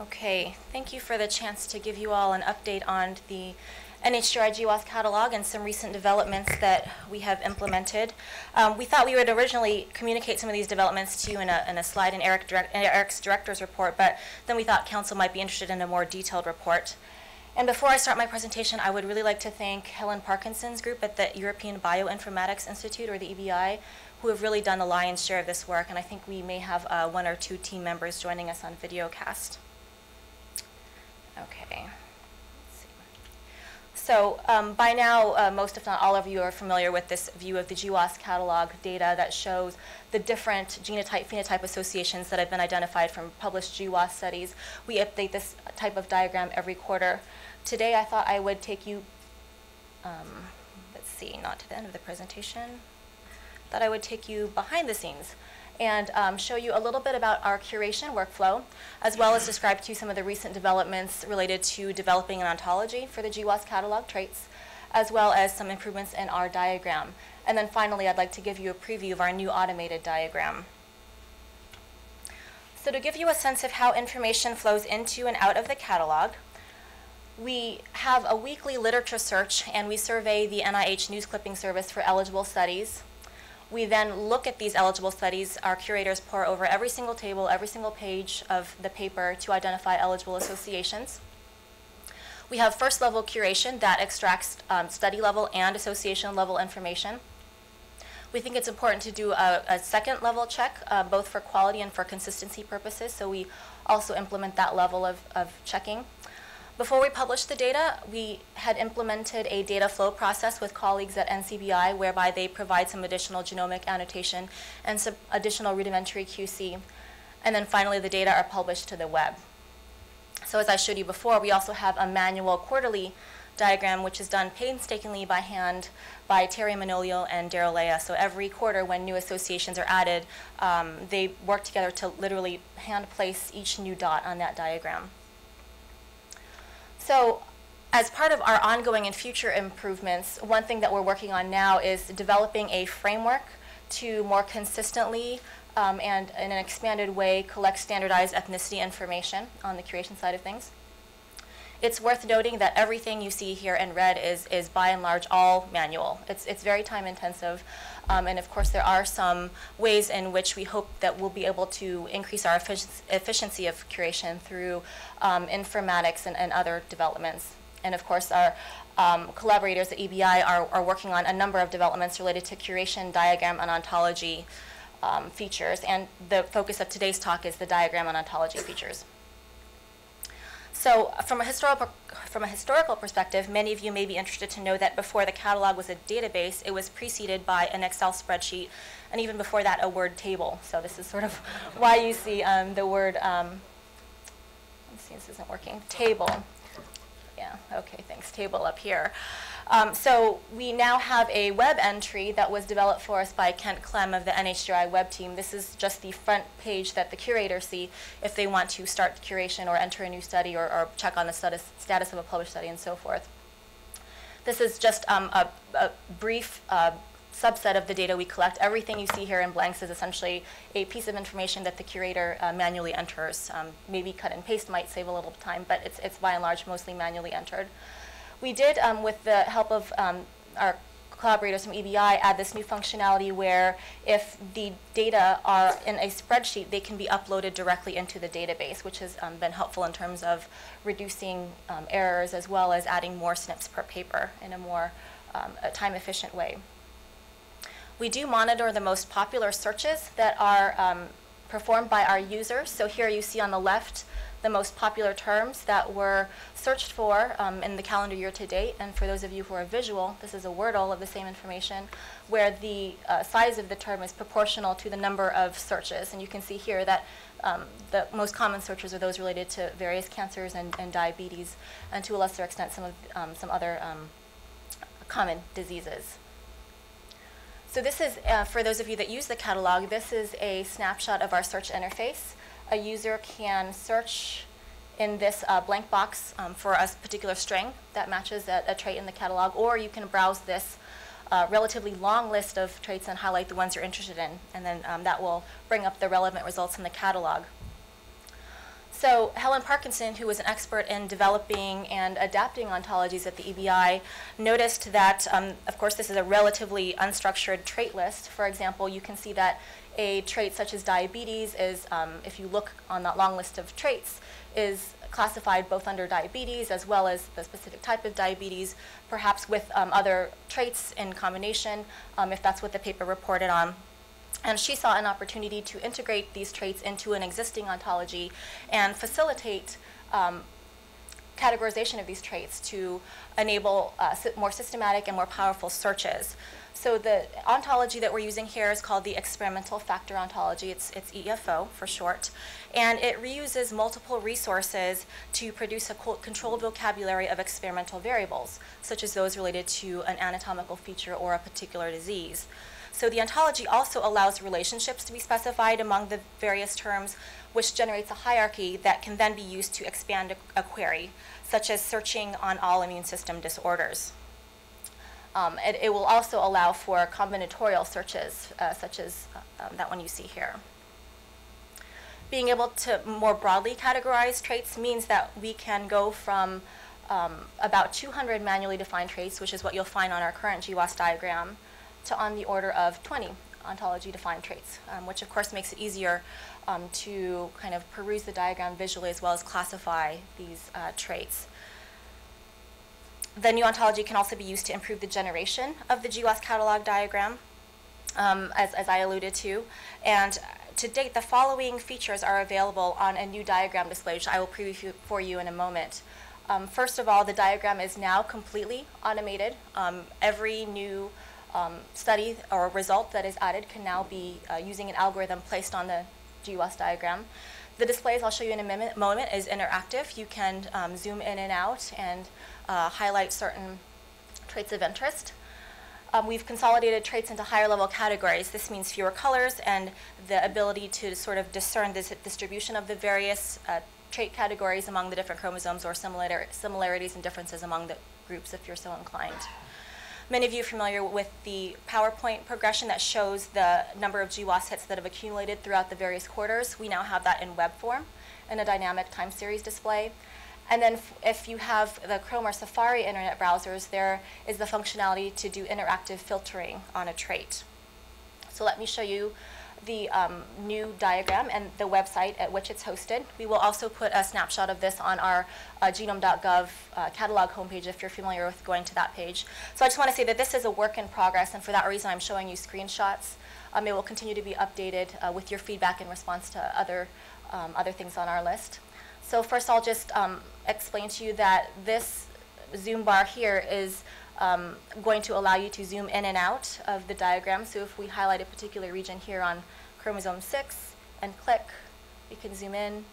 Okay, thank you for the chance to give you all an update on the NHGRI GWAS catalog and some recent developments that we have implemented. Um, we thought we would originally communicate some of these developments to you in a, in a slide in Eric direct, Eric's director's report, but then we thought council might be interested in a more detailed report. And before I start my presentation, I would really like to thank Helen Parkinson's group at the European Bioinformatics Institute, or the EBI, who have really done the lion's share of this work, and I think we may have uh, one or two team members joining us on videocast. Okay. So um, by now, uh, most if not all of you are familiar with this view of the GWAS catalog data that shows the different genotype-phenotype associations that have been identified from published GWAS studies. We update this type of diagram every quarter. Today I thought I would take you, um, let's see, not to the end of the presentation, that I would take you behind the scenes and um, show you a little bit about our curation workflow, as well as describe to you some of the recent developments related to developing an ontology for the GWAS catalog traits, as well as some improvements in our diagram. And then finally, I'd like to give you a preview of our new automated diagram. So to give you a sense of how information flows into and out of the catalog, we have a weekly literature search and we survey the NIH News Clipping Service for eligible studies. We then look at these eligible studies. Our curators pore over every single table, every single page of the paper to identify eligible associations. We have first level curation that extracts um, study level and association level information. We think it's important to do a, a second level check, uh, both for quality and for consistency purposes, so we also implement that level of, of checking. Before we published the data, we had implemented a data flow process with colleagues at NCBI whereby they provide some additional genomic annotation and some additional rudimentary QC. And then finally, the data are published to the web. So as I showed you before, we also have a manual quarterly diagram, which is done painstakingly by hand by Terry Manolio and Daryl Lea. So every quarter when new associations are added, um, they work together to literally hand place each new dot on that diagram. So as part of our ongoing and future improvements, one thing that we're working on now is developing a framework to more consistently um, and in an expanded way collect standardized ethnicity information on the curation side of things. It's worth noting that everything you see here in red is, is by and large all manual. It's, it's very time intensive. Um, and of course, there are some ways in which we hope that we'll be able to increase our efficiency of curation through um, informatics and, and, other developments. And of course, our um, collaborators at EBI are, are, working on a number of developments related to curation, diagram, and ontology um, features. And the focus of today's talk is the diagram and ontology features. So from a, historical, from a historical perspective, many of you may be interested to know that before the catalog was a database, it was preceded by an Excel spreadsheet, and even before that, a word table. So this is sort of why you see um, the word um, let's see, this isn't working. Table. Yeah, okay, thanks. Table up here. Um, so we now have a web entry that was developed for us by Kent Clem of the NHGRI web team. This is just the front page that the curators see if they want to start curation or enter a new study or, or check on the status, status of a published study and so forth. This is just um, a, a, brief uh, subset of the data we collect. Everything you see here in blanks is essentially a piece of information that the curator uh, manually enters. Um, maybe cut and paste might save a little time, but it's, it's by and large mostly manually entered. We did, um, with the help of um, our collaborators from EBI, add this new functionality where if the data are in a spreadsheet, they can be uploaded directly into the database, which has um, been helpful in terms of reducing um, errors as well as adding more SNPs per paper in a more um, time-efficient way. We do monitor the most popular searches that are um, performed by our users. So here you see on the left the most popular terms that were searched for um, in the calendar year to date. And for those of you who are visual, this is a Wordle of the same information where the uh, size of the term is proportional to the number of searches. And you can see here that um, the most common searches are those related to various cancers and, and diabetes, and to a lesser extent, some, of, um, some other um, common diseases. So this is, uh, for those of you that use the catalog, this is a snapshot of our search interface. A user can search in this uh, blank box um, for a particular string that matches a, a, trait in the catalog, or you can browse this uh, relatively long list of traits and highlight the ones you're interested in, and then um, that will bring up the relevant results in the catalog. So Helen Parkinson, who was an expert in developing and adapting ontologies at the EBI, noticed that, um, of course, this is a relatively unstructured trait list. For example, you can see that a trait such as diabetes is, um, if you look on that long list of traits, is classified both under diabetes as well as the specific type of diabetes, perhaps with um, other traits in combination, um, if that's what the paper reported on. And she saw an opportunity to integrate these traits into an existing ontology and facilitate um, categorization of these traits to enable uh, more systematic and more powerful searches. So the ontology that we're using here is called the experimental factor ontology. It's, it's EFO for short. And it reuses multiple resources to produce a controlled vocabulary of experimental variables, such as those related to an anatomical feature or a particular disease. So the ontology also allows relationships to be specified among the various terms, which generates a hierarchy that can then be used to expand a, a query, such as searching on all immune system disorders. Um, it, it, will also allow for combinatorial searches, uh, such as uh, um, that one you see here. Being able to more broadly categorize traits means that we can go from um, about 200 manually defined traits, which is what you'll find on our current GWAS diagram, to on the order of 20 ontology defined traits, um, which of course makes it easier um, to kind of peruse the diagram visually as well as classify these uh, traits. The new ontology can also be used to improve the generation of the GWAS catalog diagram, um, as, as I alluded to. And to date, the following features are available on a new diagram display, which I will preview for you in a moment. Um, first of all, the diagram is now completely automated. Um, every new um, study or result that is added can now be uh, using an algorithm placed on the GWAS diagram. The displays I'll show you in a moment is interactive. You can um, zoom in and out and uh, highlight certain traits of interest. Um, we've consolidated traits into higher level categories. This means fewer colors and the ability to sort of discern the distribution of the various uh, trait categories among the different chromosomes or similar similarities and differences among the groups if you're so inclined. Many of you are familiar with the PowerPoint progression that shows the number of GWAS hits that have accumulated throughout the various quarters. We now have that in web form in a dynamic time series display. And then if you have the Chrome or Safari internet browsers, there is the functionality to do interactive filtering on a trait. So let me show you the um, new diagram and the website at which it's hosted. We will also put a snapshot of this on our uh, genome.gov uh, catalog homepage if you're familiar with going to that page. So I just want to say that this is a work in progress, and for that reason, I'm showing you screenshots. Um, it will continue to be updated uh, with your feedback in response to other, um, other things on our list. So first, I'll just um, explain to you that this zoom bar here is um, going to allow you to zoom in and out of the diagram. So if we highlight a particular region here on chromosome 6 and click, we can zoom in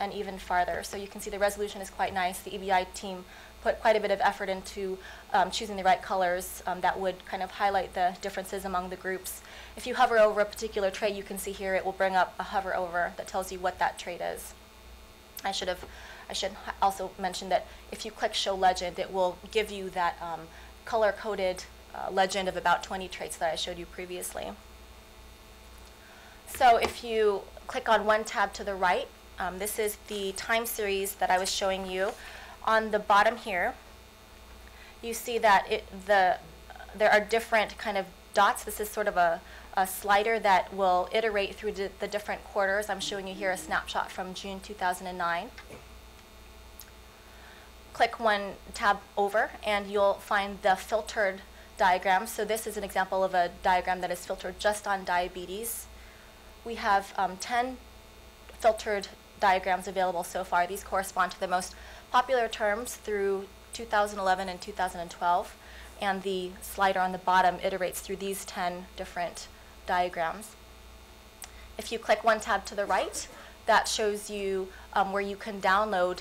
and even farther. So you can see the resolution is quite nice. The EBI team put quite a bit of effort into um, choosing the right colors um, that would kind of highlight the differences among the groups. If you hover over a particular trait, you can see here it will bring up a hover over that tells you what that trait is. I should have I should also mention that if you click Show Legend, it will give you that um, color-coded uh, legend of about 20 traits that I showed you previously. So if you click on one tab to the right, um, this is the time series that I was showing you. On the bottom here, you see that it, the, there are different kind of dots. This is sort of a, a slider that will iterate through the different quarters. I'm showing you here a snapshot from June 2009 click one tab over and you'll find the filtered diagram. So this is an example of a diagram that is filtered just on diabetes. We have um, 10 filtered diagrams available so far. These correspond to the most popular terms through 2011 and 2012. And the slider on the bottom iterates through these 10 different diagrams. If you click one tab to the right, that shows you um, where you can download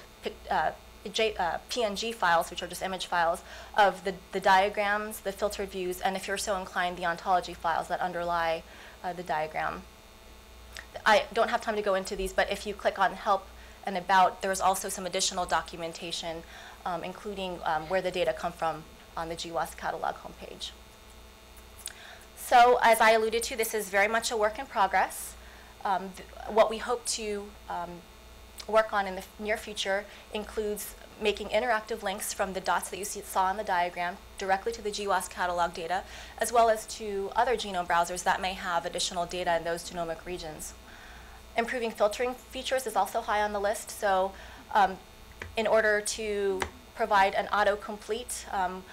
uh, J, uh, PNG files, which are just image files, of the, the diagrams, the filtered views, and if you're so inclined, the ontology files that underlie uh, the diagram. I don't have time to go into these, but if you click on Help and About, there's also some additional documentation, um, including um, where the data come from on the GWAS catalog homepage. So as I alluded to, this is very much a work in progress. Um, what we hope to um, work on in the near future includes making interactive links from the dots that you see, saw in the diagram directly to the GWAS catalog data, as well as to other genome browsers that may have additional data in those genomic regions. Improving filtering features is also high on the list. So um, in order to provide an autocomplete, um,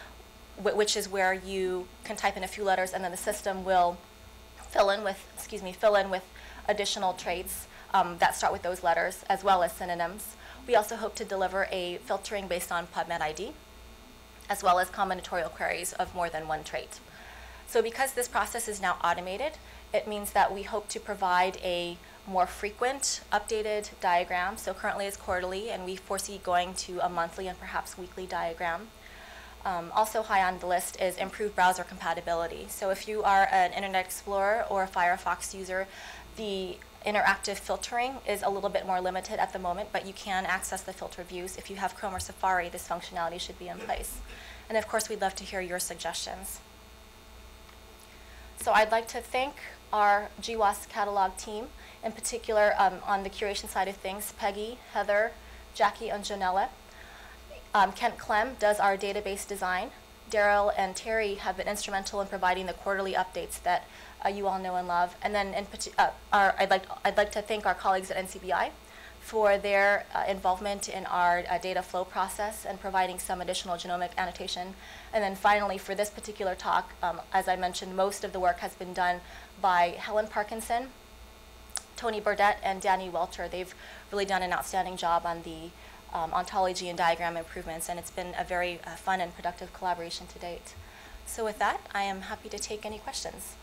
wh- which is where you can type in a few letters and then the system will fill in with, excuse me, fill in with additional traits um, that start with those letters, as well as synonyms. We also hope to deliver a filtering based on PubMed ID, as well as combinatorial queries of more than one trait. So because this process is now automated, it means that we hope to provide a more frequent updated diagram. So currently it's quarterly, and we foresee going to a monthly and perhaps weekly diagram. Um, also high on the list is improved browser compatibility. So if you are an Internet Explorer or a Firefox user, the interactive filtering is a little bit more limited at the moment, but you can access the filter views. If you have Chrome or Safari, this functionality should be in place. And of course, we'd love to hear your suggestions. So I'd like to thank our GWAS catalog team, in particular um, on the curation side of things, Peggy, Heather, Jackie, and Janella. Um, Kent Clem does our database design. Daryl and Terry have been instrumental in providing the quarterly updates that uh, you all know and love. And then in uh, our, I'd, like, I'd like to thank our colleagues at NCBI for their uh, involvement in our uh, data flow process and providing some additional genomic annotation. And then finally, for this particular talk, um, as I mentioned, most of the work has been done by Helen Parkinson, Tony Burdett, and Danny Welter. They've really done an outstanding job on the um, ontology and diagram improvements, and it's been a very uh, fun and productive collaboration to date. So with that, I am happy to take any questions.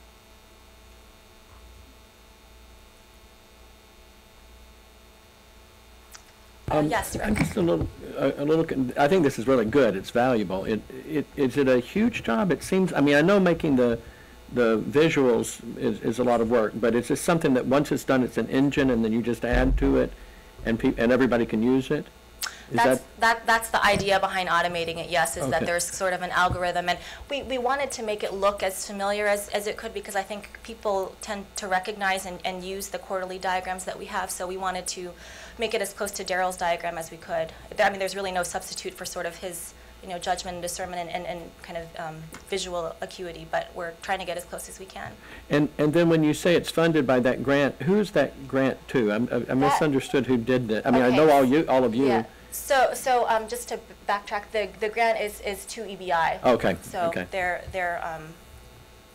Uh, Um, yes, I'm just a little, a a little, I think this is really good, it's valuable. It, it, is it a huge job? It seems, I mean, I know making the, the visuals is, is a lot of work, but it's just something that once it's done, it's an engine and then you just add to it and and everybody can use it? Is That's, that, that, that's the idea behind automating it, yes, is that there's sort of an algorithm. And we, we wanted to make it look as familiar as, as it could because I think people tend to recognize and, and use the quarterly diagrams that we have. So we wanted to make it as close to Daryl's diagram as we could. I mean, there's really no substitute for sort of his, you know, judgment and discernment and, and, and kind of um, visual acuity, but we're trying to get as close as we can. and, and then when you say it's funded by that grant, who's that grant to? I'm- I I misunderstood who did that. I mean, I know all you, all of you. Yeah. So, so um, just to backtrack, the, the grant is, is to EBI. Okay, So okay. they're, they're um,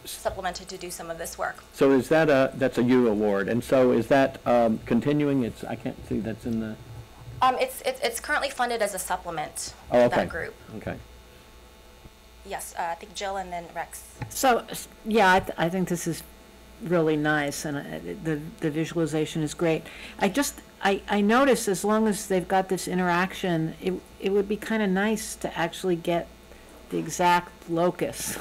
supplemented to do some of this work. So is that a, that's a U award, and so is that um, continuing? It's, I can't see, that's in the, Um, it's, it's, it's currently funded as a supplement oh, to okay. that group. Okay. Yes, uh, I think Jill and then Rex. So, yeah, I, th- I think this is really nice, and uh, the, the visualization is great. I just, I, I noticed as long as they've got this interaction, it, it would be kind of nice to actually get the exact locus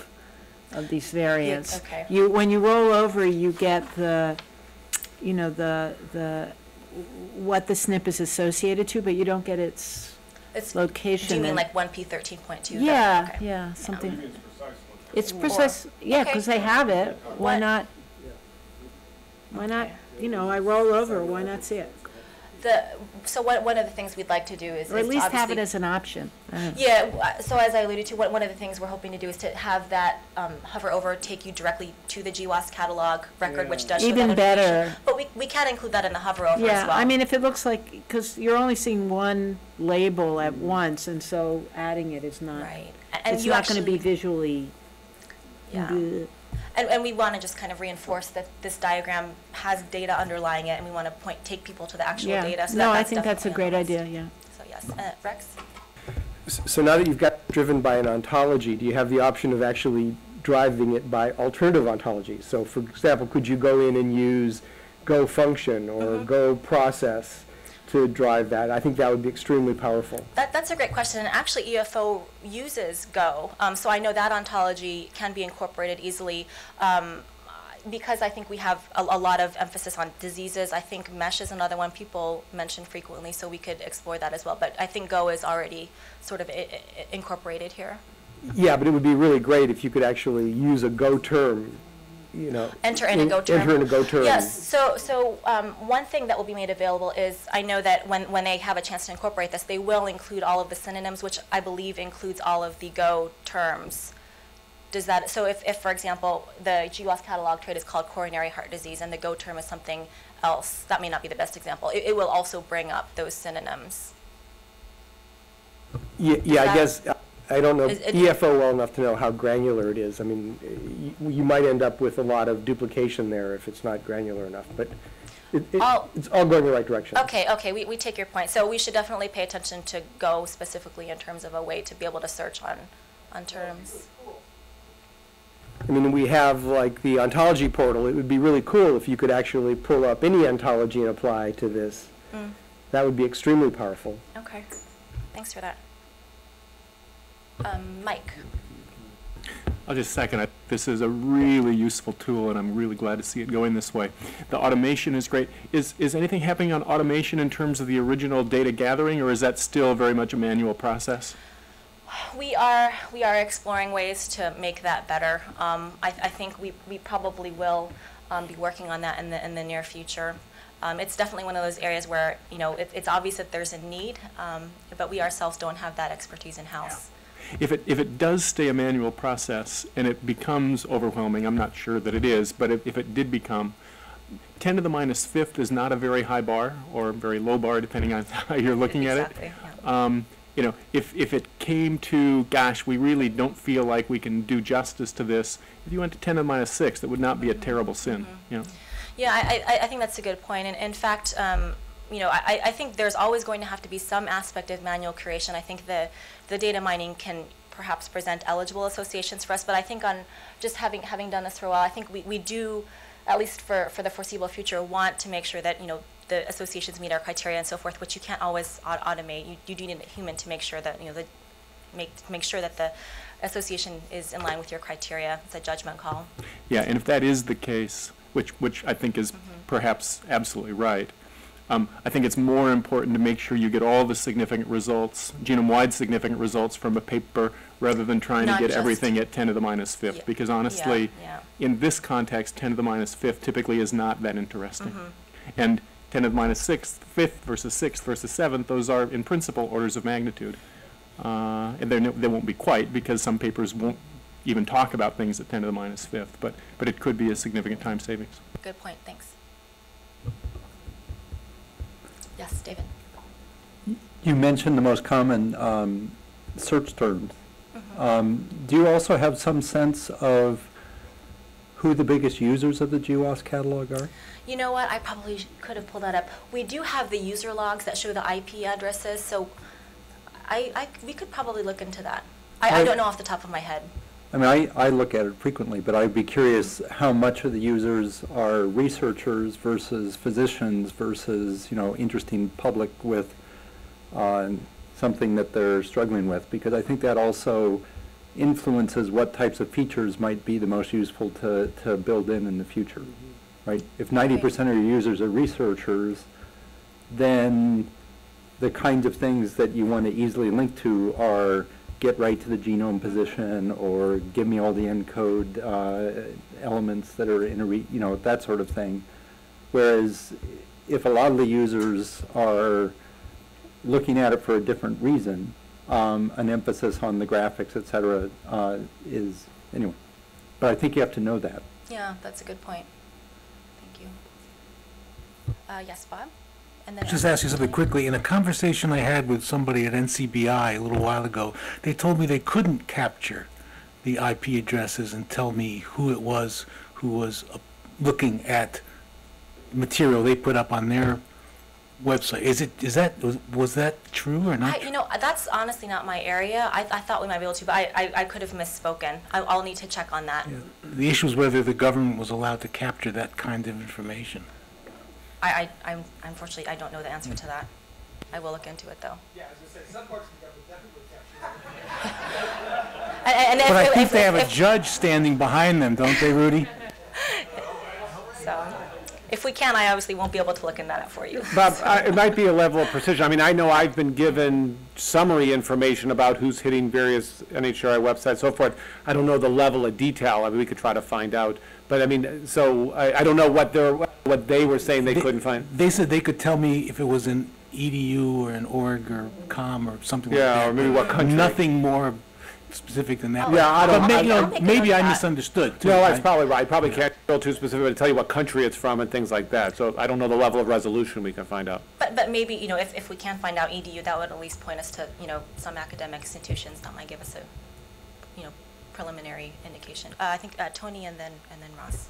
of these variants. okay. You, when you roll over, you get the, you know, the, the, what the SNP is associated to, but you don't get its It's, location. do you mean like one P thirteen point two? Yeah, yeah, something. It's precise, yeah, because they have it, why What- not? Why not, you know, I roll over, why not see it? The, so one, one of the things we'd like to do is. Or at is least have it obviously- as an option. Yeah, w- uh, so as I alluded to, one, one of the things we're hoping to do is to have that um, hover over take you directly to the GWAS catalog record, which does show that Even information. better. But we, we can include that in the hover over as Yeah, well. I mean, if it looks like, because you're only seeing one label at once, and so adding it is not, Right. A- And it's you not gonna be visually. Yeah. bleh. And, and we want to just kind of reinforce that this diagram has data underlying it, and we want to point, take people to the actual Yeah, data. so no, that- I think that's a great the idea, yeah. So yes, Uh, Rex? So now that you've got driven by an ontology, do you have the option of actually driving it by alternative ontologies? So for example, could you go in and use GO function or Mm-hmm. GO process to drive that? I think that would be extremely powerful. That, that's a great question, and actually EFO uses GO, um, so I know that ontology can be incorporated easily. Um, because I think we have a, a lot of emphasis on diseases, I think MeSH is another one people mention frequently, so we could explore that as well. But I think GO is already sort of i- i- incorporated here. Yeah, but it would be really great if you could actually use a GO term you know. Enter in a GO term. Enter in a GO term. Yes, so, so um, one thing that will be made available is, I know that when, when they have a chance to incorporate this, they will include all of the synonyms, which I believe includes all of the GO terms. Does that, so if, if, for example, the GWAS catalog trait is called coronary heart disease and the GO term is something else, that may not be the best example, it, it will also bring up those synonyms. Yeah, yeah, I guess, uh, I don't know Is it- EFO well enough to know how granular it is. I mean, you, you might end up with a lot of duplication there if it's not granular enough, but it, it- All- it's all going the right direction. Okay, okay, we, we take your point. So we should definitely pay attention to GO specifically in terms of a way to be able to search on, on terms. I mean, we have like the ontology portal. It would be really cool if you could actually pull up any ontology and apply to this. Mm, That would be extremely powerful. Okay, thanks for that. Um, Mike? I'll just second it. This is a really useful tool, and I'm really glad to see it going this way. The automation is great. Is, is anything happening on automation in terms of the original data gathering, or is that still very much a manual process? We are, we are exploring ways to make that better. Um, I, I think we, we probably will, um, be working on that in the, in the near future. Um, it's definitely one of those areas where, you know, it, it's obvious that there's a need, um, but we ourselves don't have that expertise in-house. If it, if it does stay a manual process and it becomes overwhelming, I'm not sure that it is, but if, if it did become, 10 to the minus fifth is not a very high bar, or very low bar, depending on how you're looking at it. Exactly, yeah. um, you know, if, if it came to, gosh, we really don't feel like we can do justice to this, if you went to 10 to the minus 6, that would not be a terrible sin, you know. Yeah, I, I, I think that's a good point. And in fact, um, you know, I, I think there's always going to have to be some aspect of manual curation. I think the, the data mining can perhaps present eligible associations for us, but I think on just having, having done this for a while, I think we, we do, at least for, for the foreseeable future, want to make sure that, you know, the associations meet our criteria and so forth, which you can't always au- automate. You, you do need a human to make sure that, you know, the, make, make sure that the association is in line with your criteria. It's a judgment call. Yeah, and if that is the case, which, which I think is mm-hmm. perhaps absolutely right, um, I think it's more important to make sure you get all the significant results, genome-wide significant results from a paper, rather than trying to get everything at 10 to the minus fifth. Yeah, Because yeah, honestly, yeah. in this context, 10 to the minus fifth typically is not that interesting. Mm-hmm. And 10 to the minus sixth, fifth versus sixth versus seventh, those are in principle orders of magnitude. Uh, and they're, no- they won't be quite, because some papers won't even talk about things at 10 to the minus fifth, but, but it could be a significant time savings. Good point, thanks. Yes, David? You mentioned the most common um, search terms. Mm-hmm. Um, Do you also have some sense of who the biggest users of the GWAS catalog are? You know what, I probably could have pulled that up. We do have the user logs that show the IP addresses, so I, I, we could probably look into that. I, I I- don't know off the top of my head. I mean, I, I look at it frequently, but I'd be curious how much of the users are researchers versus physicians versus, you know, interesting public with uh, something that they're struggling with, because I think that also influences what types of features might be the most useful to, to build in in the future, right? If ninety percent of your users are researchers, then the kinds of things that you want to easily link to are get right to the genome position or give me all the ENCODE uh, elements that are in a, re- you know, that sort of thing. Whereas if a lot of the users are looking at it for a different reason, um, an emphasis on the graphics, et cetera, uh, is, anyway. But I think you have to know that. Yeah, that's a good point. Thank you. Uh, yes, Bob? And then Just ask you something quickly. In a conversation I had with somebody at NCBI a little while ago, they told me they couldn't capture the IP addresses and tell me who it was who was uh, looking at material they put up on their website. Is it, is that, was, was that true or not? I, you know, that's honestly not my area. I, I thought we might be able to, but I, I, I could have misspoken. I, I'll need to check on that. Yeah. The issue is whether the government was allowed to capture that kind of information. I, I, I'm, unfortunately, I don't know the answer to that. I will look into it, though. Yeah, I was gonna say, some parts of the government definitely capture that. And, and if, But I if- think if- they have a judge standing behind them, don't they, Rudy? So, If we can, I obviously won't be able to look in that up for you. Bob, I- it might be a level of precision. I mean, I know I've been given summary information about who's hitting various NHRI websites, so forth. I don't know the level of detail. I mean, we could try to find out. But I mean, so I, I don't know what they're, what they were saying they They- couldn't find. They said they could tell me if it was an edu or an org or com or something like that. Yeah, or maybe what country. Nothing more specific than that. Yeah, I don't- But may- I- you know, I'll make a maybe of I that. misunderstood, too. No, that's right? probably right. I Probably can't go too specific, but tell you what country it's from and things like that. So I don't know the level of resolution we can find out. But, but maybe, you know, if, if we can find out EDU, that would at least point us to, you know, some academic institutions that might give us a, you know, preliminary indication. Uh, I think uh, Tony and then, and then Ross.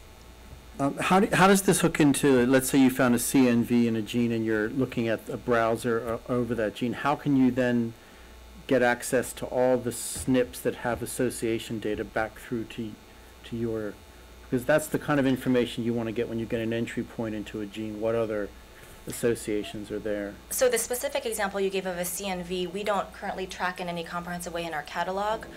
Um, How, do- how does this hook into, let's say you found a CNV in a gene and you're looking at a browser o- over that gene, how can you then get access to all the SNPs that have association data back through to, to your, because that's the kind of information you want to get when you get an entry point into a gene, what other associations are there? So the specific example you gave of a CNV, we don't currently track in any comprehensive way in our catalog.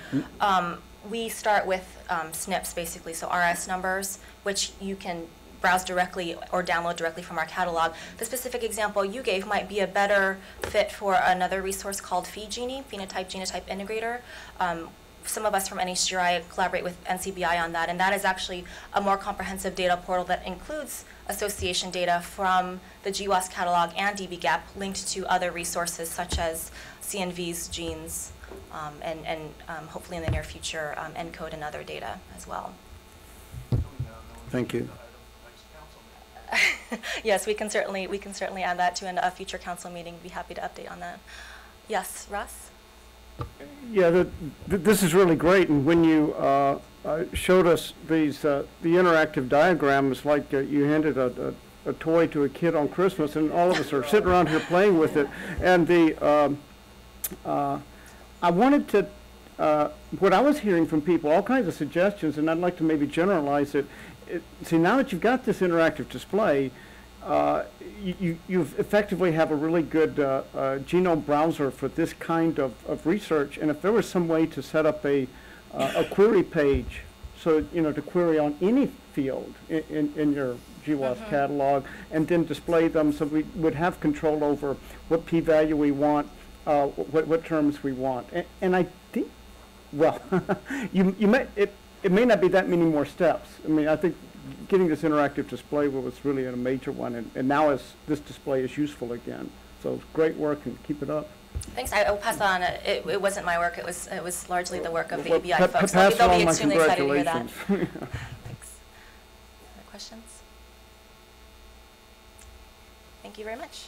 Um, we start with um, SNPs, basically, so RS numbers, which you can browse directly or download directly from our catalog. The specific example you gave might be a better fit for another resource called PheGenI, Phenotype Genotype Integrator. Um, some of us from NHGRI collaborate with NCBI on that, and that is actually a more comprehensive data portal that includes association data from the GWAS catalog and dbGaP linked to other resources such as CNVs, genes, um, and, and um, hopefully in the near future, um, ENCODE and other data as well. Thank you. Yes, we can certainly, we can certainly add that to an- a future council meeting, be happy to update on that. Yes, Russ? Yeah, the- th- this is really great, and when you uh, uh, showed us these, uh, the interactive diagrams, like uh, you handed a, a a toy to a kid on Christmas, and all of us are sitting around here playing with it, and the, um, uh, I wanted to, uh, what I was hearing from people, all kinds of suggestions, and I'd like to maybe generalize it. It- See, now that you've got this interactive display, uh, you, you- effectively have a really good uh, uh, genome browser for this kind of, of research. And if there was some way to set up a, uh, a query page, so, you know, to query on any field in, in, in your GWAS catalog, and then display them, so we would have control over what p-value we want, uh, what, what terms we want. And, and I think, well, you, you may, it, it may not be that many more steps. I mean, I think getting this interactive display was really a major one, and, and now is, this display is useful again. So great work, and keep it up. Thanks, I will pass on. It, it wasn't my work, it was, it was largely the work of the Well, pa- pa- folks. They'll be- They'll be extremely excited to hear that. congratulations. Thanks. Other questions? Thank you very much.